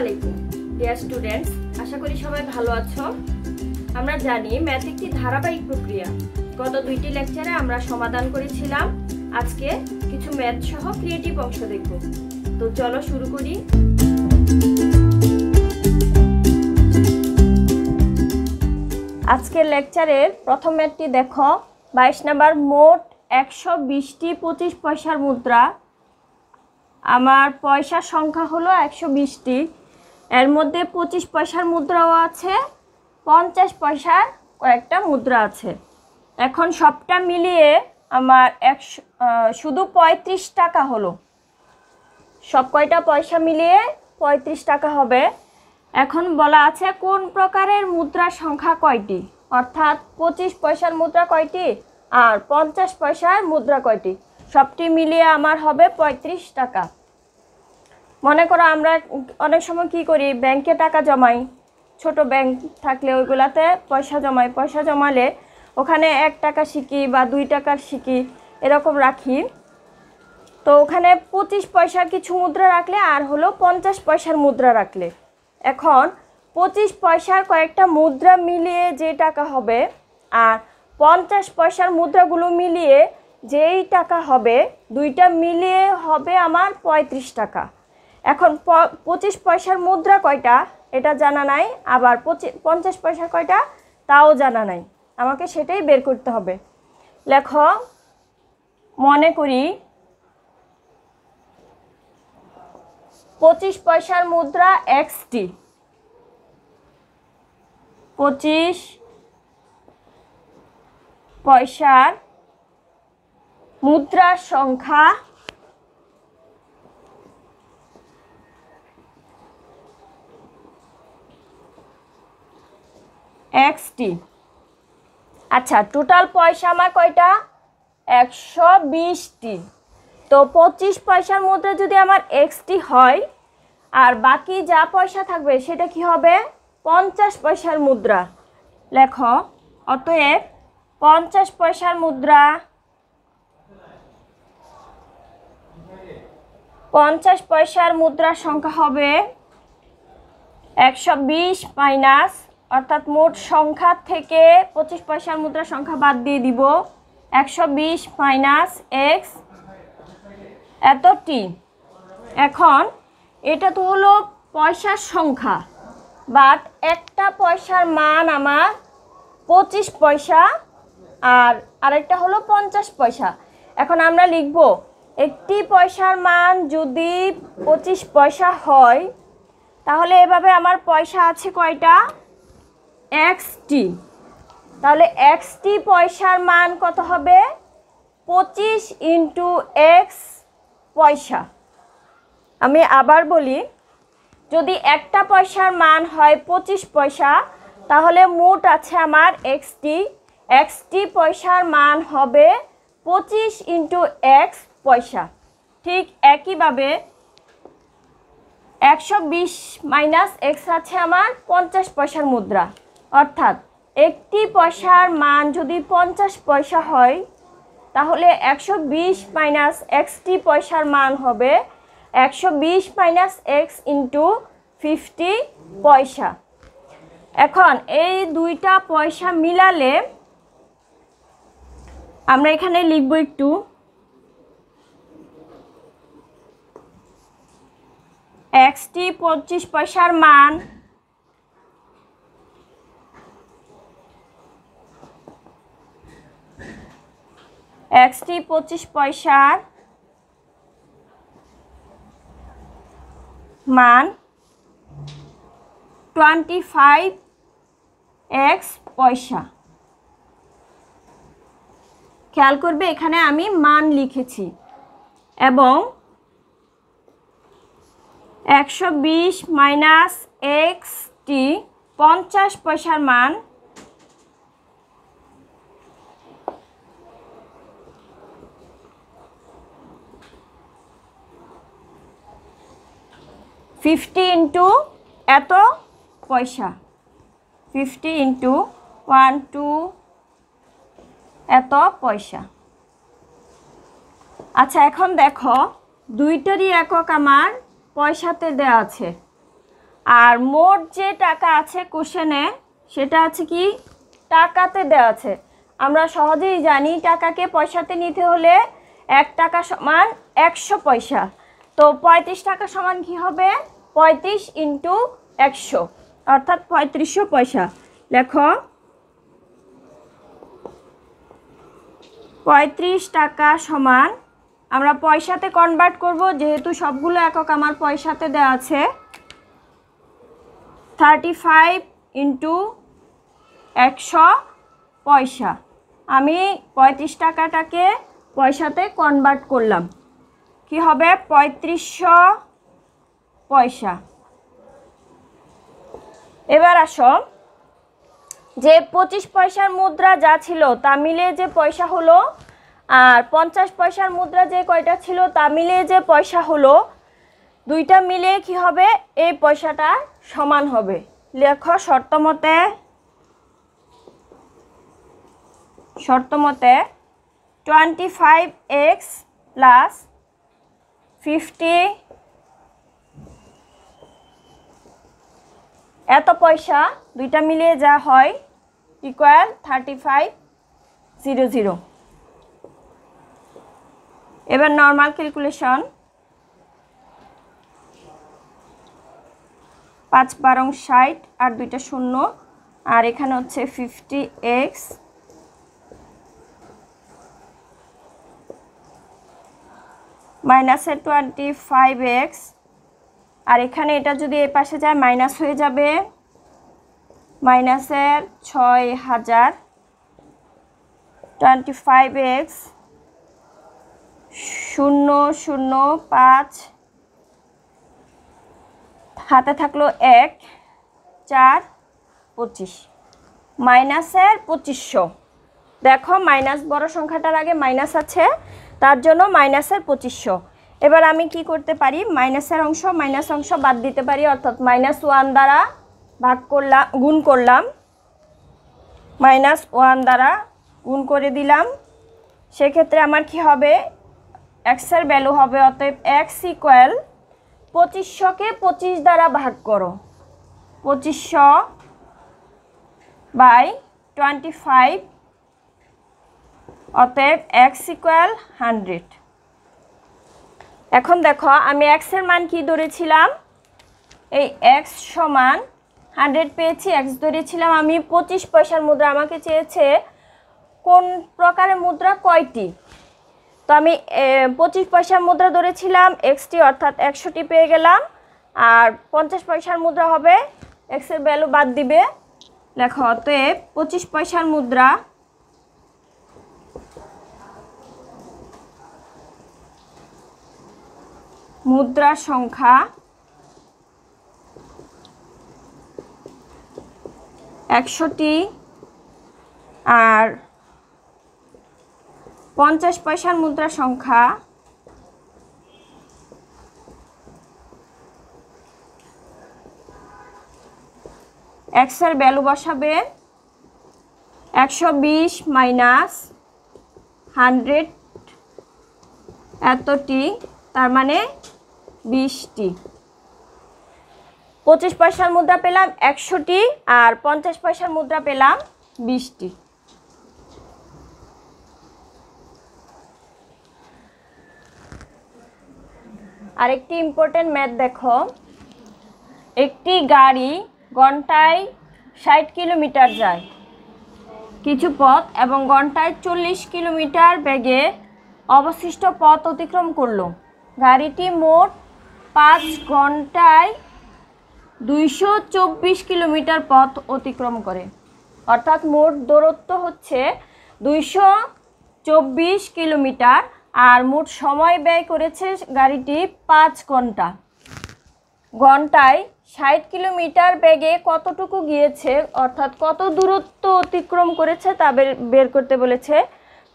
আলাইকুম। Dear students আশা করি সবাই ভালো আছো। আমরা জানি ম্যাথ একটি ধারাবাহিক প্রক্রিয়া। গত দুইটি লেকচারে আমরা সমাধান করেছিলাম। আজকে কিছু ম্যাথ সহ ক্রিয়েটিভ অংশ দেখব। তো চলো শুরু করি। আজকের লেকচারের প্রথম ম্যাথটি দেখো। বাইশ নাম্বার, মোট একশো বিশটি পঁচিশ পয়সার মুদ্রা। আমার পয়সার সংখ্যা হলো একশো বিশটি। এর মধ্যে পঁচিশ পয়সার মুদ্রাও আছে, পঞ্চাশ পয়সার কয়েকটা মুদ্রা আছে। এখন সবটা মিলিয়ে আমার একশো শুধু পঁয়ত্রিশ টাকা হলো। সব কয়টা পয়সা মিলিয়ে পঁয়ত্রিশ টাকা হবে? এখন বলা আছে কোন প্রকারের মুদ্রার সংখ্যা কয়টি? অর্থাৎ পঁচিশ পয়সার মুদ্রা কয়টি আর পঞ্চাশ পয়সার মুদ্রা কয়টি? সবটি মিলিয়ে আমার হবে পঁয়ত্রিশ টাকা। মনে করো আমরা অনেক সময় কি করি ব্যাংকে টাকা জমাই। ছোট ব্যাংক থাকলে ওইগুলাতে পয়সা জমাই, পয়সা জমালে ওখানে এক টাকা শিখি বা দুই টাকার শিখি, এরকম রাখি। তো ওখানে পঁচিশ পয়সার কিছু মুদ্রা রাখলে আর হলো পঞ্চাশ পয়সার মুদ্রা রাখলে। এখন পঁচিশ পয়সার কয়েকটা মুদ্রা মিলিয়ে যে টাকা হবে আর পঞ্চাশ পয়সার মুদ্রাগুলো মিলিয়ে যেই টাকা হবে, দুইটা মিলিয়ে হবে আমার পঁয়ত্রিশ টাকা। এখন পঁচিশ পয়সার মুদ্রা কয়টা? এটা জানা নাই। আবার পঞ্চাশ পয়সা কয়টা? তাও জানা নাই। আমাকে সেটাই বের করতে হবে। লেখো, মনে করি পঁচিশ পয়সার মুদ্রা এক্সটি। পঁচিশ পয়সার মুদ্রার সংখ্যা এক্সটি আচ্ছা টোটাল পয়সা আমার কয়টা? একশো বিশটি তো পঁচিশ পয়সার মধ্যে যদি আমার এক্সটি হয়, আর বাকি যা পয়সা থাকবে, সেটা কি হবে? পঞ্চাশ পয়সার মুদ্রা। লেখ, অতএব পঞ্চাশ পয়সার মুদ্রা পঞ্চাশ পয়সার মুদ্রার সংখ্যা হবে একশো বিশ মাইনাস অর্থাৎ মোট সংখ্যা থেকে পঁচিশ পয়সার মুদ্রা সংখ্যা বাদ দিয়ে দিব। একশো বিশ মাইনাস এক্স এত টি এখন এটা তো হলো পয়সার সংখ্যা বাট একটা পয়সার মান আমার পঁচিশ পয়সা আর আরেকটা হলো পঞ্চাশ পয়সা। এখন আমরা লিখব, একটি পয়সার মান যদি পঁচিশ পয়সা হয়, তাহলে এভাবে আমার পয়সা আছে কয়টা? এক্সটি তাহলে এক্সটি পয়সার মান কত হবে? পঁচিশ ইন্টু এক্স পয়সা। আমি আবার বলি, যদি একটা পয়সার মান হয় পঁচিশ পয়সা, তাহলে মোট আছে আমার এক্সটি এক্সটি পয়সার মান হবে পঁচিশ ইন্টু এক্স পয়সা। ঠিক একইভাবে একশো বিশ মাইনাস এক্স আছে আমার পঞ্চাশ পয়সার মুদ্রা। অর্থাৎ একটি পয়সার মান যদি পঞ্চাশ পয়সা হয়, তাহলে একশো বিশ মাইনাস এক্সটি পয়সার মান হবে একশো বিশ মাইনাস এক্স ইন্টু ফিফটি পয়সা। এখন এই দুইটা পয়সা মিলালে আমরা এখানে লিখব একটু এক্সটি পঁচিশ পয়সার মান এক্সটি পঁচিশ পয়সার মান টোয়েন্টি ফাইভ এক্স পয়সা। খেয়াল করবে, এখানে আমি মান লিখেছি। এবং একশো বিশ মাইনাস এক্সটি পঞ্চাশ পয়সার মান ফিফটি ইন্টু এত পয়সা। ফিফটি ইন্টু ওয়ান, টু, এত পয়সা। আচ্ছা এখন দেখো, দুইটারই একক আমার পয়সাতে দেওয়া আছে। আর মোট যে টাকা আছে কোশ্চেনে সেটা আছে কি? টাকাতে দেওয়া আছে। আমরা সহজেই জানি টাকাকে পয়সাতে নিতে হলে এক টাকা সমান একশো পয়সা। তো পঁয়ত্রিশ টাকা সমান কি হবে? পঁয়ত্রিশ ইন্টু একশো, অর্থাৎ পঁয়ত্রিশশো পয়সা। লেখো, পঁয়ত্রিশ টাকা সমান, আমরা পয়সাতে কনভার্ট করব, যেহেতু সবগুলো একক আমার পয়সাতে দেওয়া আছে থার্টি ফাইভ ইন্টু একশো পয়সা। আমি পঁয়ত্রিশ টাকাটাকে পয়সাতে কনভার্ট করলাম। কি হবে? পঁয়ত্রিশশো পয়সা। এবার আসো। যে পঁচিশ পয়সার মুদ্রা যা ছিল তা মিলে যে পয়সা হলো, আর পঞ্চাশ পয়সার মুদ্রা যে কয়টা ছিল তা মিলে যে পয়সা হলো, দুইটা মিলে কি হবে? এই পয়সাটা সমান হবে। লেখো শর্ত মতে শর্ত মতে twenty five x plus fifty এত পয়সা দুইটা মিলিয়ে যা হয় equal thirty five zero zero এবার নর্মাল ক্যালকুলেশন পাঁচ বারং ষাট আর দুইটা শূন্য, আর এখানে হচ্ছে ফিফটি এক্স মাইনাসের টোয়েন্টি ফাইভ এক্স আর এখানে এটা যদি এ পাশে যায় মাইনাস হয়ে যাবে মাইনাসের ছয় হাজার টোয়েন্টি ফাইভ এক্স শূন্য শূন্য পাঁচ, হাতে থাকল এক, চার, পঁচিশ। মাইনাসের পঁচিশশো। দেখো মাইনাস বড় সংখ্যাটার আগে মাইনাস আছে, তার জন্য মাইনাসের পঁচিশশো। এবার আমি কি করতে পারি? মাইনাসের অংশ, মাইনাস অংশ বাদ দিতে পারি, অর্থাৎ মাইনাস ওয়ান দ্বারা ভাগ করলাম গুণ করলাম। মাইনাস ওয়ান দ্বারা গুণ করে দিলাম। সেক্ষেত্রে আমার কি হবে? এক্সের ভ্যালু হবে, অতএব এক্স ইকুয়াল পঁচিশশোকে পঁচিশ দ্বারা ভাগ করো। পঁচিশশো বাই টোয়েন্টি ফাইভ, অতএব এক্স ইকুয়াল হান্ড্রেড এখন দেখো, আমি এক্সের মান কি ধরেছিলাম? এই এক্স সমান হান্ড্রেড পেয়েছি এক্স ধরেছিলাম আমি পঁচিশ পয়সার মুদ্রা। আমাকে চেয়েছে কোন প্রকারের মুদ্রা? কয়টি? তো আমি পঁচিশ পয়সার মুদ্রা ধরেছিলাম এক্সটি অর্থাৎ একশোটি পেয়ে গেলাম, আর পঞ্চাশ পয়সার মুদ্রা হবে এক্সের ভ্যালু বাদ দিবে। লেখো অতএব পঁচিশ পয়সার মুদ্রা মুদ্রার সংখ্যা একশোটি আর পঞ্চাশ পয়সার মুদ্রার সংখ্যা এক্সের ভ্যালু বসাবে একশো বিশ মাইনাস হান্ড্রেড এতটি, তার মানে বিশটি। পঁচিশ পয়সার মুদ্রা পেলাম একশোটি আর পঞ্চাশ পয়সার মুদ্রা পেলাম বিশটি। আরেকটি ইম্পর্টেন্ট ম্যাথ দেখো। একটি গাড়ি ঘন্টায় ষাট কিলোমিটার যায়। কিছু পথ এবং ঘন্টায় চল্লিশ কিলোমিটার বেগে অবশিষ্ট পথ অতিক্রম করল। গাড়িটি মোট পাঁচ ঘন্টায় দুইশো চব্বিশ কিলোমিটার পথ অতিক্রম করে। অর্থাৎ মোট দূরত্ব হচ্ছে দুইশো চব্বিশ কিলোমিটার আর মোট সময় ব্যয় করেছে গাড়িটি পাঁচ ঘণ্টা। ঘন্টায় ষাট কিলোমিটার বেগে কতটুকু গিয়েছে, অর্থাৎ কত দূরত্ব অতিক্রম করেছে তা বের করতে বলেছে।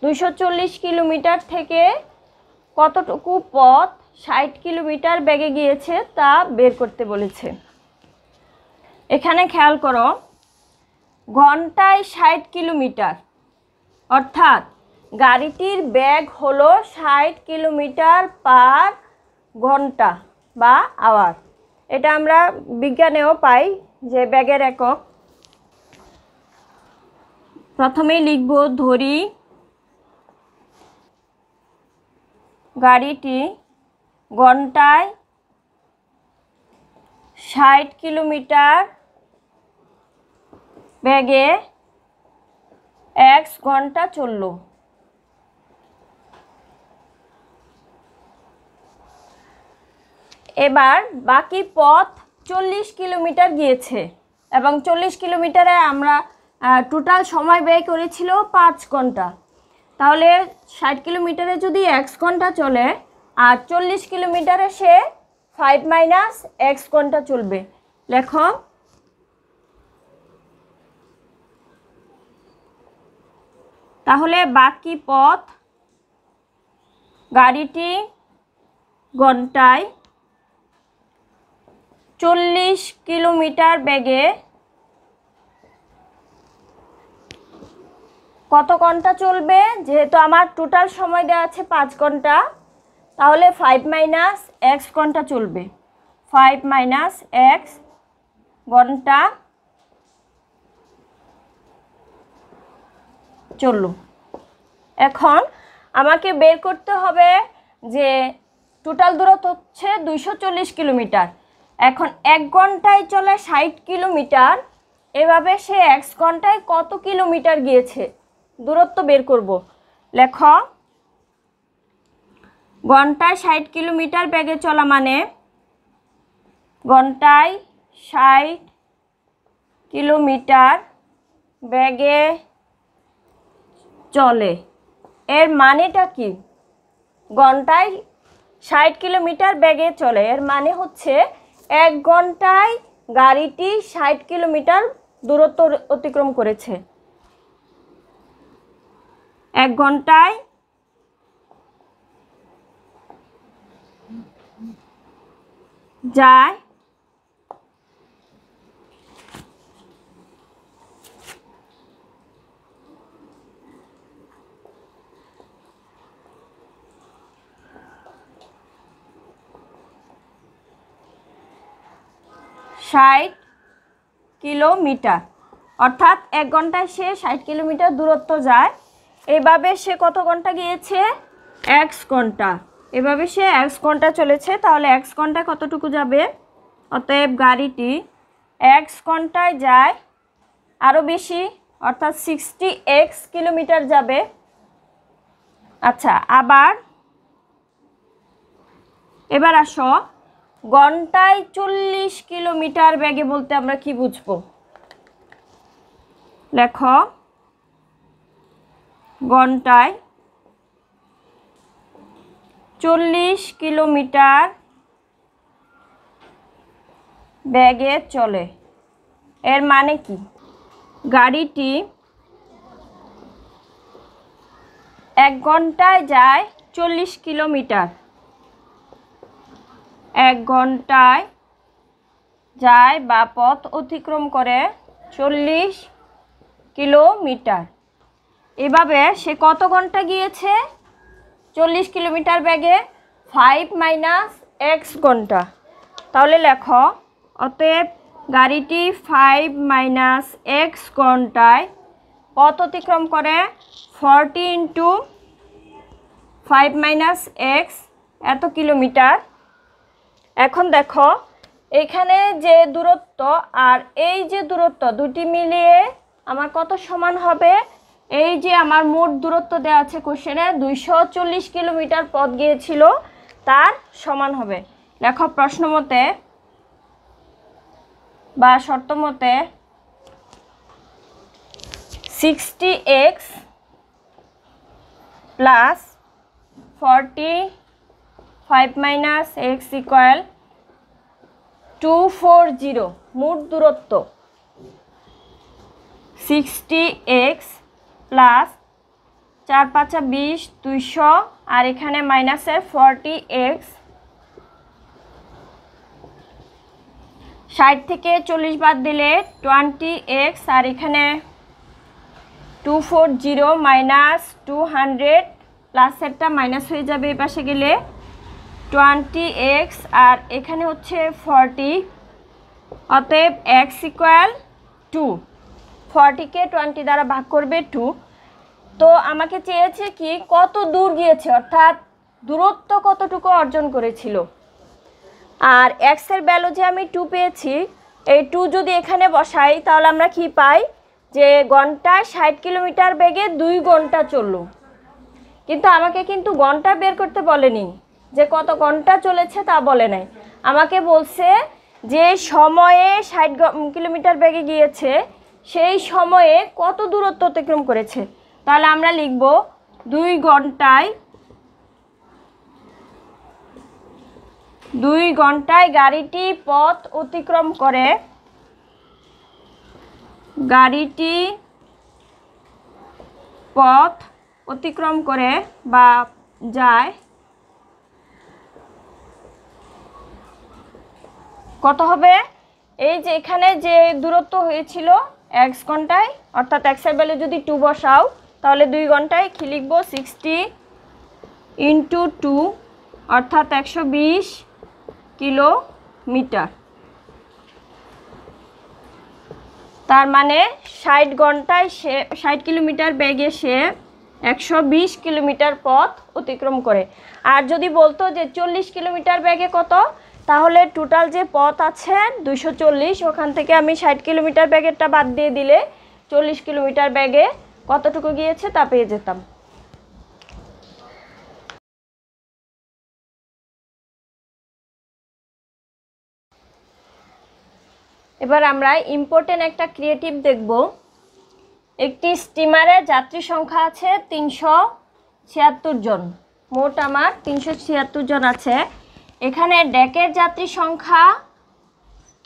দুইশো চল্লিশ কিলোমিটার থেকে কতটুকু পথ ষাট কিলোমিটার বেগে গিয়েছে তা বের করতে বলেছে। এখানে খেয়াল করো, ঘন্টায় ষাট কিলোমিটার। অর্থাৎ গাড়িটির ব্যাগ হলো ষাট কিলোমিটার পার ঘণ্টা বা আওয়ার। এটা আমরা বিজ্ঞানেও পাই যে ব্যাগের একক। প্রথমেই লিখব, ধরি গাড়িটি ঘন্টায় ষাট কিলোমিটার ব্যাগে এক ঘণ্টা চলল। এবার বাকি পথ চল্লিশ কিলোমিটার গিয়েছে এবং চল্লিশ কিলোমিটারে আমরা টোটাল সময় ব্যয় করেছিল পাঁচ ঘণ্টা। তাহলে ষাট কিলোমিটারে যদি এক্স ঘণ্টা চলে আর চল্লিশ কিলোমিটারে সে ফাইভ মাইনাস এক্স ঘণ্টা চলবে? লেখো। তাহলে বাকি পথ গাড়িটি ঘন্টায় চল্লিশ কিলোমিটার বেগে কত ঘণ্টা চলবে? যেহেতু আমার টোটাল সময় দেওয়া আছে পাঁচ ঘণ্টা। তাহলে ফাইভ মাইনাস এক্স ঘণ্টা চলবে। ফাইভ মাইনাস এক্স ঘণ্টা চলল। এখন আমাকে বের করতে হবে যে টোটাল দূরত্ব হচ্ছে দুইশো চল্লিশ কিলোমিটার। এখন এক ঘন্টায় চলে ষাট কিলোমিটার। এভাবে সে এক ঘন্টায় কত কিলোমিটার গিয়েছে? দূরত্ব বের করব। লেখ। ঘন্টায় ষাট কিলোমিটার ব্যাগে চলা মানে? ঘন্টায় ষাট কিলোমিটার ব্যাগে চলে। এর মানেটা কি? ঘন্টায় ষাট কিলোমিটার ব্যাগে চলে। এর মানে হচ্ছে এক ঘন্টায় গাড়িটি ষাট কিলোমিটার দূরত্ব অতিক্রম করেছে। এক ঘন্টায় যায়। ষাট কিলোমিটার। অর্থাৎ এক ঘন্টায় সে ষাট কিলোমিটার দূরত্ব যায়। এভাবে সে কত ঘণ্টা গিয়েছে? এক্স ঘণ্টা। এভাবে সে এক্স ঘণ্টা চলেছে, তাহলে এক্স ঘন্টায় কতটুকু যাবে? অতএব গাড়িটি এক্স ঘন্টায় যায় আরও বেশি, অর্থাৎ সিক্সটি এক্স কিলোমিটার যাবে। আচ্ছা আবার এবার আসো। ঘন্টায় চল্লিশ কিলোমিটার ব্যাগে বলতে আমরা কি বুঝব? লেখ ঘন্টায় চল্লিশ কিলোমিটার ব্যাগে চলে। এর মানে কি? গাড়িটি এক ঘন্টায় যায় চল্লিশ কিলোমিটার। এক ঘন্টায় যায় বা পথ অতিক্রম করে চল্লিশ কিলোমিটার। এভাবে সে কত ঘণ্টা গিয়েছে? চল্লিশ কিলোমিটার ব্যাগে ফাইভ মাইনাস এক্স ঘণ্টা। তাহলে লেখো, অতএব গাড়িটি ফাইভ মাইনাস এক্স ঘন্টায় পথ অতিক্রম করে forty into five minus x এত কিলোমিটার। এখন দেখো, এখানে যে দূরত্ব আর এই যে দূরত্ব দুটি মিলিয়ে আমার কত সমান হবে? এই যে আমার মোট দূরত্ব দেওয়া আছে কোশ্চেনে দুইশো চল্লিশ কিলোমিটার পথ গিয়েছিল, তার সমান হবে। লেখো প্রশ্ন মতে বা শর্ত মতে sixty x plus forty five minus x equal two four zero মোট দূরত্ব। সিক্সটি এক্স প্লাস চার পাঁচা বিশ, দুইশো, আর এখানে মাইনাসের ফর্টি এক্স ষাট থেকে চল্লিশ বাদ দিলে টোয়েন্টি এক্স আর এখানে two four zero minus two hundred প্লাসেরটা minus হয়ে যাবে এই পাশে গেলে টোয়েন্টি এক্স আর এখানে হচ্ছে ফর্টি অতএব এক্স ইকুয়াল টু ফর্টিকে টোয়েন্টি দ্বারা ভাগ করবে টু। তো আমাকে চেয়েছে কি, কত দূর গিয়েছে, অর্থাৎ দূরত্ব কতটুকু অর্জন করেছিল। আর এক্সের ভ্যালু যে আমি টু পেয়েছি, এই টু যদি এখানে বসাই, তাহলে আমরা কি পাই? যে ঘন্টায় ষাট কিলোমিটার বেগে দুই ঘণ্টা চলল। কিন্তু আমাকে কিন্তু ঘণ্টা বের করতে বলেনি। যে কত ঘণ্টা চলেছে তা বলে নাই। আমাকে বলছে যে সময়ে ষাট কিলোমিটার বেগে গিয়েছে সেই সময়ে কত দূরত্ব অতিক্রম করেছে? তাহলে আমরা লিখব দুই ঘন্টায় দুই ঘন্টায় গাড়িটি পথ অতিক্রম করে। গাড়িটি পথ অতিক্রম করে বা যায়। কত হবে? এই যে এখানে যে দূরত্ব হয়েছিল এক্স ঘন্টায়, অর্থাৎ এক্সের ভ্যালু যদি টু বসাও, তাহলে দুই ঘন্টায় কি লিখব? সিক্সটি ইন্টু টু অর্থাৎ একশো বিশ কিলোমিটার। তার মানে ষাট ঘন্টায় সে, ষাট কিলোমিটার বেগে সে একশো বিশ কিলোমিটার পথ অতিক্রম করে। আর যদি বলতো যে চল্লিশ কিলোমিটার বেগে কত? তাহলে টোটাল যে পথ আছে চল্লিশ, ওখান থেকে আমি ষাট কিলোমিটার ব্যাগেরটা বাদ দিয়ে দিলে চল্লিশ কিলোমিটার ব্যাগে কতটুকু গিয়েছে তা পেয়ে যেতাম। এবার আমরা ইম্পর্টেন্ট একটা ক্রিয়েটিভ দেখব। একটি স্টিমারে যাত্রী সংখ্যা আছে তিনশো ছিয়াত্তর জন। মোট আমার তিনশো ছিয়াত্তর জন আছে। এখানে ডেকের যাত্রী সংখ্যা,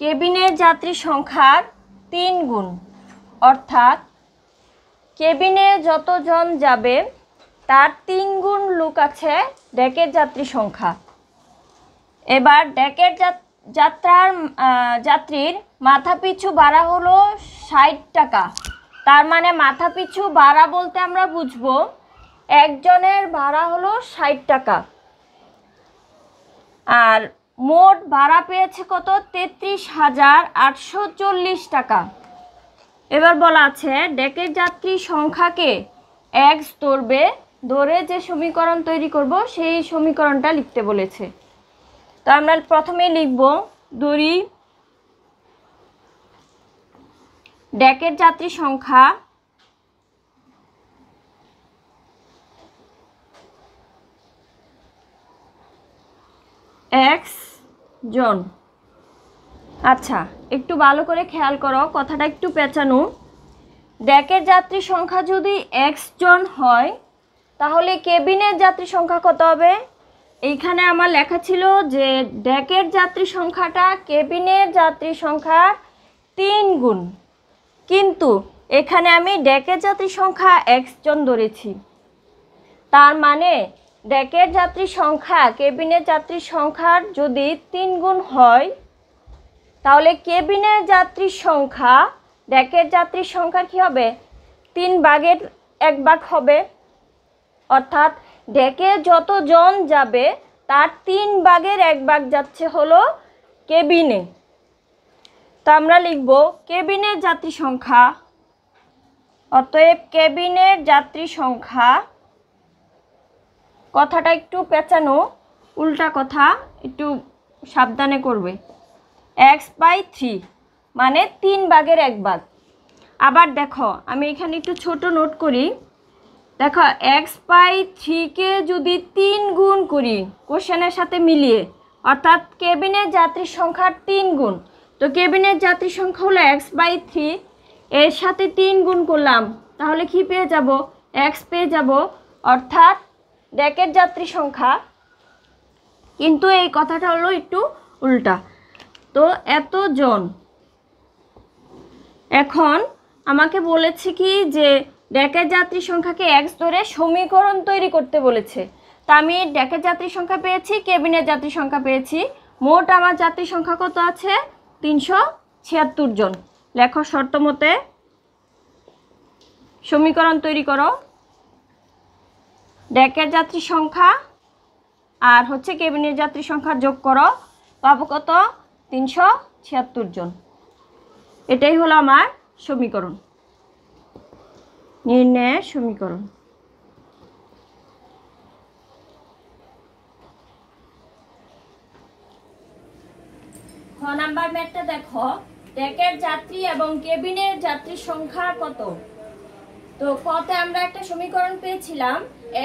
কেবিনের যাত্রী সংখ্যার তিন গুণ। অর্থাৎ কেবিনে যতজন যাবে, তার তিন গুণ লোক আছে ডেকের যাত্রী সংখ্যা। এবার ডেকের যাত্রার যাত্রীর মাথাপিছু ভাড়া হলো ষাট টাকা। তার মানে মাথাপিছু ভাড়া বলতে আমরা বুঝব, একজনের ভাড়া হলো ষাট টাকা। আর মোট ভাড়া পেয়েছে কত? তেত্রিশ হাজার আটশো চল্লিশ টাকা। এবার বলা আছে, ডেকের যাত্রী সংখ্যাকে এক স্তরবে ধরে যে সমীকরণ তৈরি করব, সেই সমীকরণটা লিখতে বলেছে। তো আমরা প্রথমে লিখব দড়ি ডেকের যাত্রী সংখ্যা এক্স জন। আচ্ছা একটু ভালো করে খেয়াল করো, কথাটা একটু পেঁচানো। ডেকের যাত্রী সংখ্যা যদি এক্স জন হয়, তাহলে কেবিনের যাত্রী সংখ্যা কত হবে? এইখানে আমার লেখা ছিল যে ডেকের যাত্রী সংখ্যাটা কেবিনের যাত্রী সংখ্যার তিন গুণ। কিন্তু এখানে আমি ডেকের যাত্রী সংখ্যা এক্স জন ধরেছি। তার মানে ডেকের যাত্রী সংখ্যা, কেবিনের যাত্রী সংখ্যার যদি তিন গুণ হয়, তাহলে কেবিনের যাত্রীর সংখ্যা, ডেকের যাত্রীর সংখ্যা কী হবে? তিন ভাগের এক ভাগ হবে। অর্থাৎ ডেকে যতজন যাবে, তার তিন ভাগের এক ভাগ যাচ্ছে হলো কেবিনে। তো আমরা লিখব কেবিনের যাত্রী সংখ্যা, অতএব কেবিনের যাত্রী সংখ্যা কথাটা একটু পেঁচানো, উল্টা কথা একটু সাবধানে করবে। এক্স বাই থ্রি মানে তিন ভাগের এক ভাগ আবার দেখো, আমি এখানে একটু ছোট নোট করি। দেখো এক্স বাই থ্রিকে যদি তিন গুণ করি কোশ্চেনের সাথে মিলিয়ে, অর্থাৎ কেবিনের যাত্রীর সংখ্যার তিন গুণ। তো কেবিনের যাত্রীর সংখ্যা হলো এক্স বাই থ্রি এর সাথে তিন গুণ করলাম, তাহলে কি পেয়ে যাব? এক্স পেয়ে যাব, অর্থাৎ ডেকের যাত্রী সংখ্যা। কিন্তু এই কথাটা হলো একটু উল্টা। তো এতজন। এখন আমাকে বলেছে কি যে ডেকের যাত্রী সংখ্যাকে এক্স ধরে সমীকরণ তৈরি করতে বলেছে। তা আমি ডেকের যাত্রী সংখ্যা পেয়েছি, কেবিনের যাত্রী সংখ্যা পেয়েছি। মোট আমার যাত্রী সংখ্যা কত আছে? তিনশো ছিয়াত্তর জন। লেখো শর্ত মতে। সমীকরণ তৈরি করো। ডেকের যাত্রী সংখ্যা আর হচ্ছে কেবিনের যাত্রী সংখ্যা যোগ করো। পাবো কত? তিনশো ছিয়াত্তর জন। এটাই হলো আমার সমীকরণ। নির্ণয়ের সমীকরণ। খ নাম্বার ম্যাটটা দেখো। ডেকের যাত্রী এবং কেবিনের যাত্রীর সংখ্যা কত? তো কতে আমরা একটা সমীকরণ পেয়েছিলাম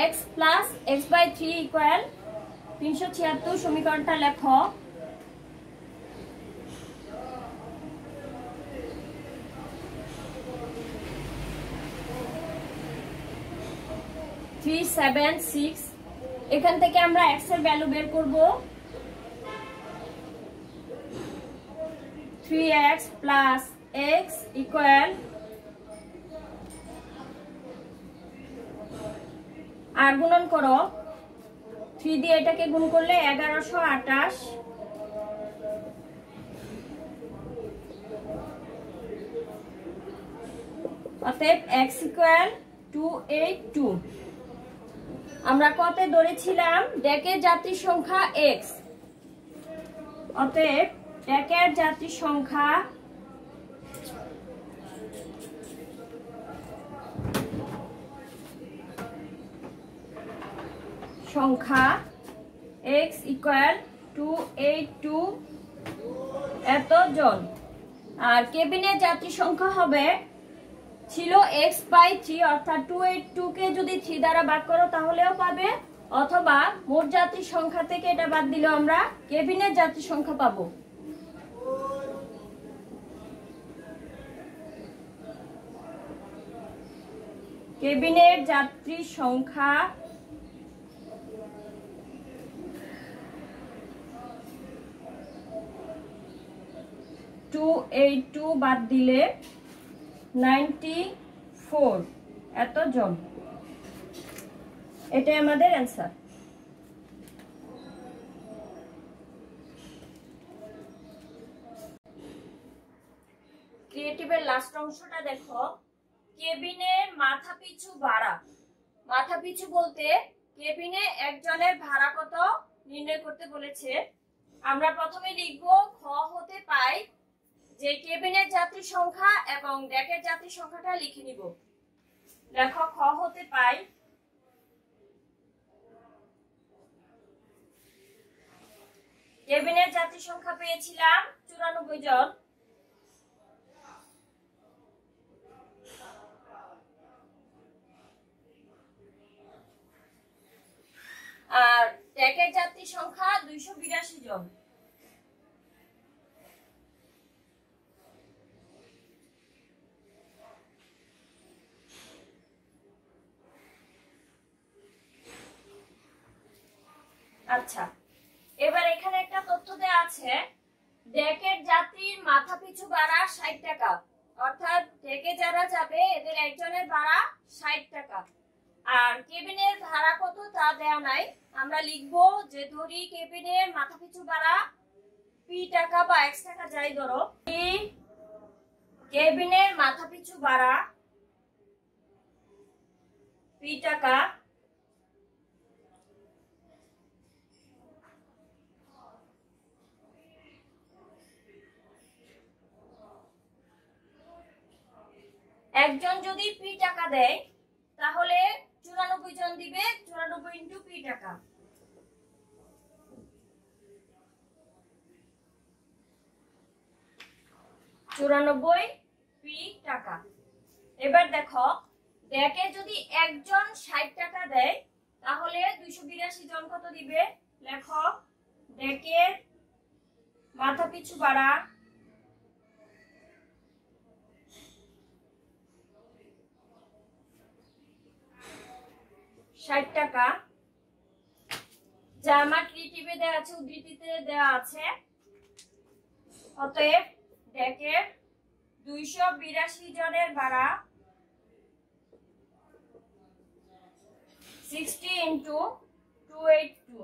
x plus x by three equal তিনশো ছিয়াত্তর সমীকরণটা লেখো। থ্রি সেভেন সিক্স এখান থেকে আমরা এক্সের ভ্যালু বের করব। Three x plus x equal আর গুণন করো। থ্রি দিয়ে এটাকে গুণ করলে এগারোশো আটাশ অতএব x equal two eight two. আমরা কতে ধরেছিলাম ডেকের যাত্রীর সংখ্যা এক্স। অতএব ডেকের যাত্রীর সংখ্যা সংখ্যা x equal two eight two এত জন। আর কেবিনের যাত্রী সংখ্যা হবে, ছিল এক্স বাই থ্রি অর্থাৎ টু এইট টু কে যদি থ্রি দ্বারা ভাগ করো তাহলেও পাবে। অথবা মোট যাত্রীর সংখ্যা থেকে এটা বাদ দিলেও আমরা কেবিনের যাত্রী সংখ্যা পাবো। কেবিনের যাত্রী সংখ্যা টু এইট টু বাদ দিলে নাইনটি ফোর এত জন এটাই আমাদের অ্যান্সার ক্রিয়েটিভের লাস্ট অংশটা দেখো। কেবিনের মাথা পিছু ভাড়া। মাথা পিছু বলতে কেবিনে একজনের ভাড়া কত নির্ণয় করতে বলেছে। আমরা প্রথমে লিখব, খ হতে পাই যে কেবিনের যাত্রী সংখ্যা এবং ডেকের যাত্রী সংখ্যাটা লিখে নিব। দেখো খ হতে পাই। কেবিনের যাত্রী সংখ্যা পেয়েছিলাম চুরানব্বই জন। আর ট্যাকের যাত্রী সংখ্যা দুইশো বিরাশি জন। আচ্ছা এবার এখানে একটা তথ্য দেওয়া আছে। ডেকের যাত্রীর মাথা পিছু ভাড়া ষাট টাকা। অর্থাৎ ডেকে যারা যাবে, এদের একজনের ভাড়া ষাট টাকা। আর কেবিনের ভাড়া কত তা দেওয়া নাই। আমরা লিখব যে ধরি কেবিনের মাথা পিছু ভাড়া পি টাকা বা এক্স টাকা যাই ধরো। পি কেবিনের মাথা পিছু ভাড়া পি টাকা। একজন যদি পি টাকা দেয়, তাহলে চুরানব্বই জন দিবে চুরানব্বই ইন্টু পি টাকা। চুরানব্বই পি টাকা। এবার দেখো ডেকে যদি একজন ষাট টাকা দেয়, তাহলে দুইশো বিরাশি জন কত দিবে? লেখো ডেকের মাথা পিছু বাড়া ষাট টাকা। যা আমার ক্রিয়েটিভে দেওয়া আছে, উদ্ধৃতিতে দেওয়া আছে। অতএব ডেকের দুইশো বিরাশি জনের ভাড়া। Sixty into two eight two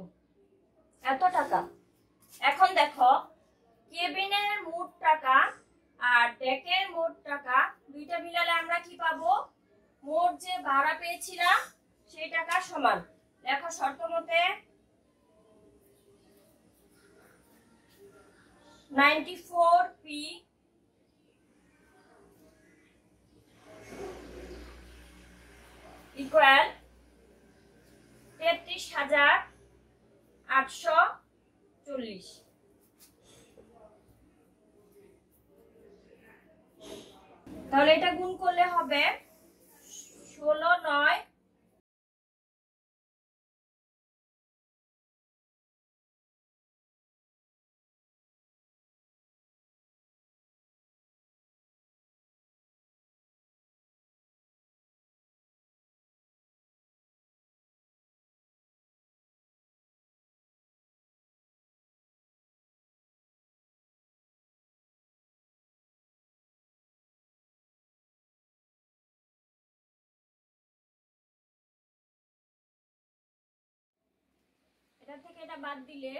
এত টাকা। এখন দেখো, কেবিনের মোট টাকা আর ডেকের মোট টাকা, দুইটা মিলালে আমরা কি পাবো? মোট যে ভাড়া পেয়েছিলাম সেই টাকার সমান। লেখো শর্ত মতে ফোর পি ইকুয়াল তেত্রিশ হাজার আটশো চল্লিশ। তাহলে এটা গুণ করলে হবে ষোলো নয় এটা থেকে এটা বাদ দিলে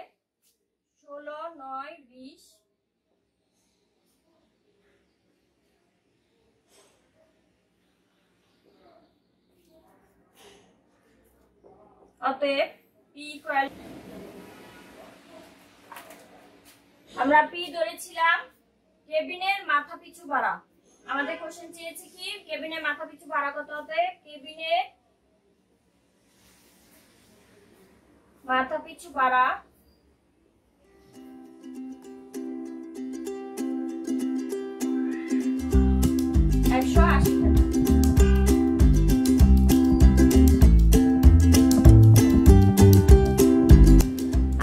ষোলো, নয়, বিশ। অতএব পি ইকুয়াল আমরা পি ধরেছিলাম কেবিনের মাথা পিছু ভাড়া। আমাদের কোশ্চেন চেয়েছে কি? কেবিনের মাথা পিছু ভাড়া কত? হতে কেবিনের মাথা পিছু টাকা।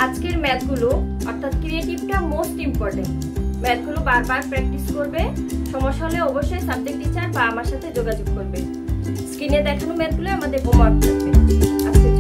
আজকের ম্যাথগুলো, অর্থাৎ ক্রিয়েটিভটা মোস্ট ইম্পর্টেন্ট ম্যাথগুলো বারবার প্র্যাকটিস করবে, সমস্যা হলে অবশ্যই সাবজেক্ট টিচার বা আমার সাথে যোগাযোগ করবে। স্ক্রিনে দেখানো ম্যাথগুলো আমাদের হোমওয়ার্ক থাকবে